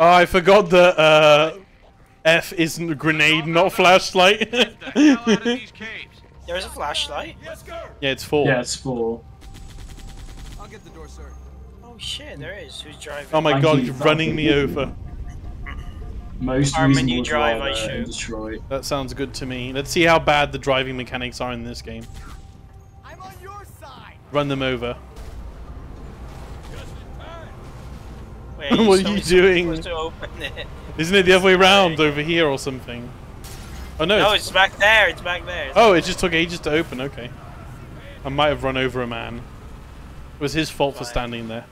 Oh, I forgot that uh, F isn't a grenade, not a flashlight. Get the hell out of these caves. There's a flashlight. yeah, it's four. Yeah, it's four. I'll get the door, sir. Oh shit, there is. Who's driving? Oh my Thank god, you, you're running me over. Most Armin, you drive, I driver in shoot. Detroit. That sounds good to me. Let's see how bad the driving mechanics are in this game. I'm on your side. Run them over. Wait, What are you doing? supposed to open it. Isn't it the other way around over here or something? Oh no. No, it's- it's back there. It's back there. Oh, it just took ages to open. Okay. I might have run over a man. It was his fault for standing there.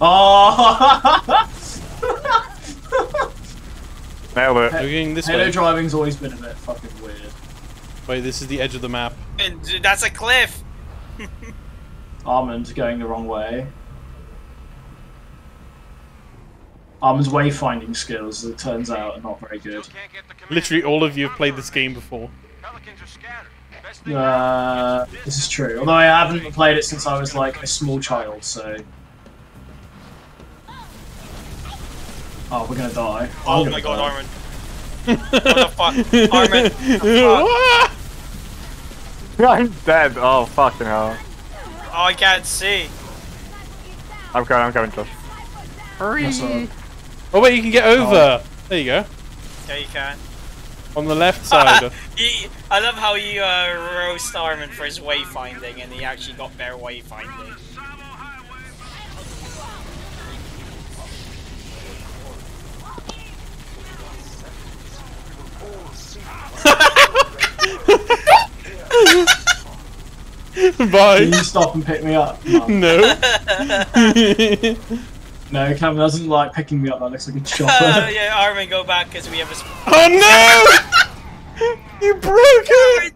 Oh! Nailed it. We're going this Halo way. driving's always been a bit fucking weird. Wait, this is the edge of the map. And That's a cliff. Armand going the wrong way. Armand's wayfinding skills, as it turns out, are not very good. Still can't get the command. Literally all of you have played this game before. Pelicans are scattered. Best thing Uh, this is true. Although I haven't played it since I was like a small child, so. Oh, we're gonna die. I'm Oh gonna my god, die. Armin. what the fuck? Armin. Fuck. I'm dead. Oh, fucking hell. Oh, I can't see. I'm going, I'm going, Josh. That's all. Oh wait, you can get over. There you go. Yeah, you can. On the left side. He, I love how you uh, roast Armin for his wayfinding, and he actually got better wayfinding. Tsavo Highway. Can Bye. you stop and pick me up? No, No. No Cam doesn't like picking me up. That looks like a Uh, yeah, Armin, go back because we have a. Oh no! You broke it.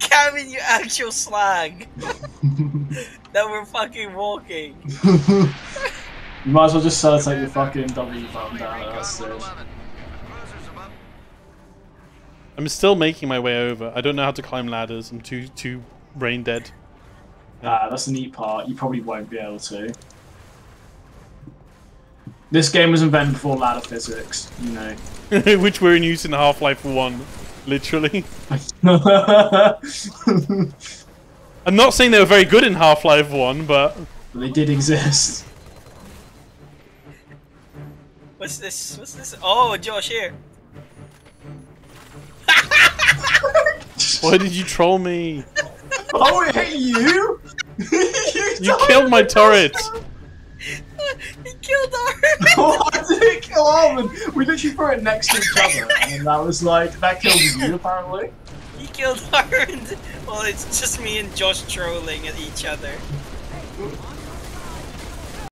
Cameron, you actual slag. that we're fucking walking. you might as well just sellotape the fucking W button down. That's it. I'm still making my way over. I don't know how to climb ladders. I'm too too brain dead. Ah, that's the neat part. You probably won't be able to. This game was invented before ladder physics, you know. Which were in use in Half-Life 1. Literally. I'm not saying they were very good in Half-Life 1, but they did exist. What's this? What's this? Oh, Josh here. why did you troll me? Oh, it hit you! You killed my turret. He killed Why did it kill Armin? We literally put it next to each other, and then that was like, that killed you apparently. he killed Armin. Well, it's just me and Josh trolling at each other.